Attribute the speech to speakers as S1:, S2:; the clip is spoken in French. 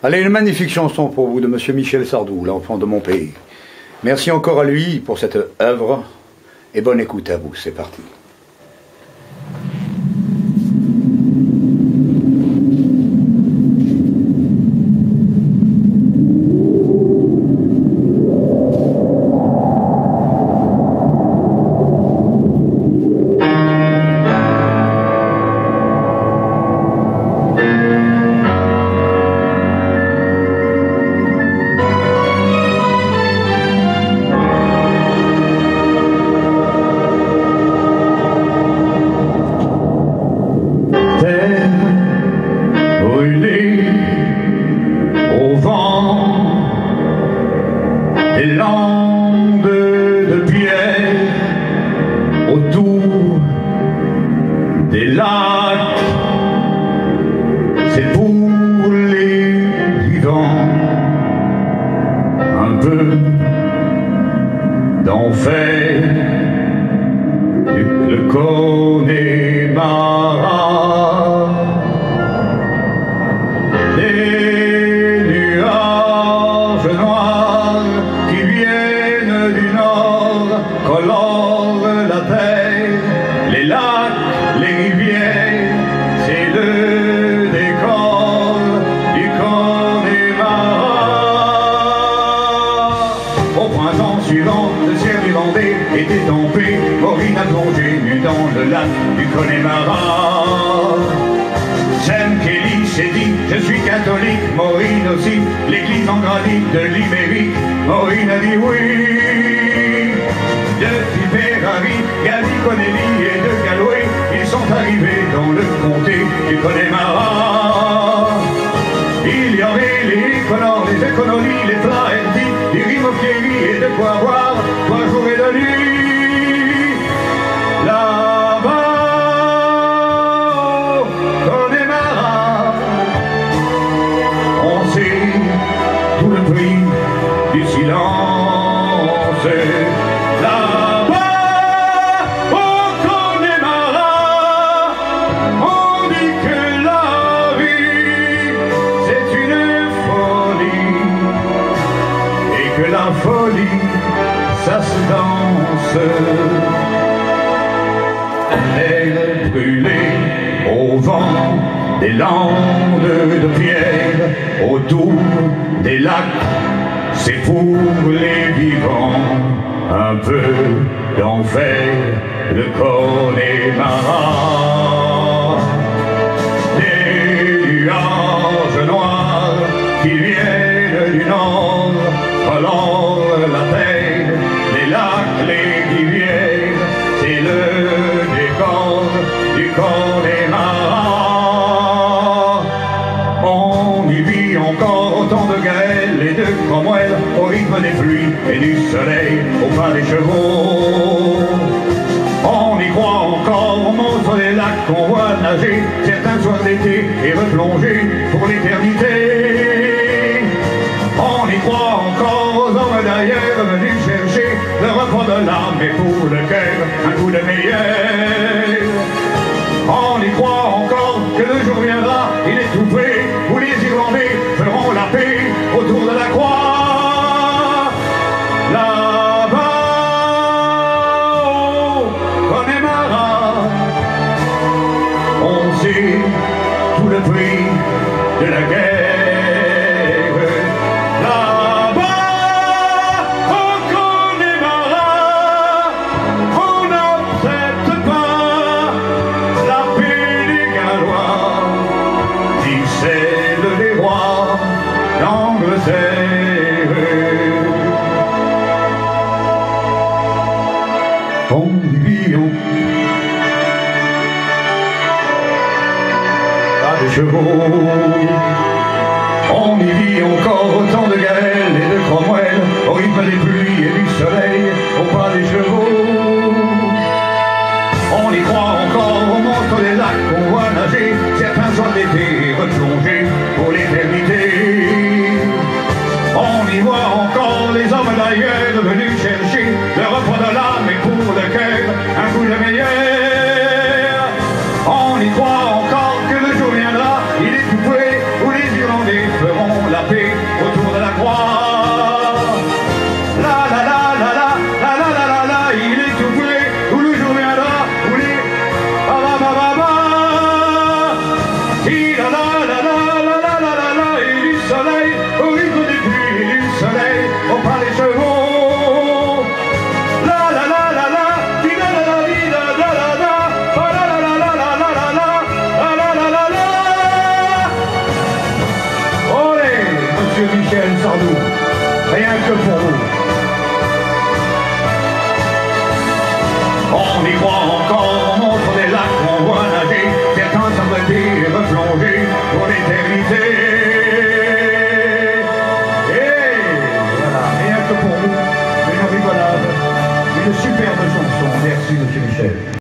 S1: Allez, une magnifique chanson pour vous de Monsieur Michel Sardou, l'enfant de mon pays. Merci encore à lui pour cette œuvre et bonne écoute à vous. C'est parti. d'enfer, tu le connais mal. dans le lac du Connemara. Sam Kelly s'est dit, je suis catholique, Maureen aussi, l'église en granit de l'Ibérique, Maureen a dit oui. Depuis Ferrari, Galliconelli et de Galway, ils sont arrivés dans le comté du Connemara. Il y avait les colons, les économies, les flahertis, les rimofieri et de Poirois, ça se danse. Elle brûlée au vent des landes de pierre, autour des lacs, c'est pour les vivants un peu d'enfer, le corps des marins. du corps des marins. On y vit encore autant de grêle et de cromwell au rythme des pluies et du soleil au pas des chevaux. On y croit encore, on montre les lacs qu'on voit nager certains soirs d'été et replonger pour l'éternité. On y croit encore que le jour viendra, il est tout prêt, où les Irlandais feront la paix autour de la croix. Là-bas, on aimera, on sait tout le prix de la guerre. serré Ton billon à des chevaux. On y vit encore autant de Gaël et de Cromwell Au rythme des pluies et du soleil au pas des chevaux. On y croit encore au monstre des lacs qu'on voit nager. Certains sont d'été replongés pour l'éternité on y voit encore les hommes d'ailleurs venus chercher le repas de l'âme et pour le cœur un coup de meilleur.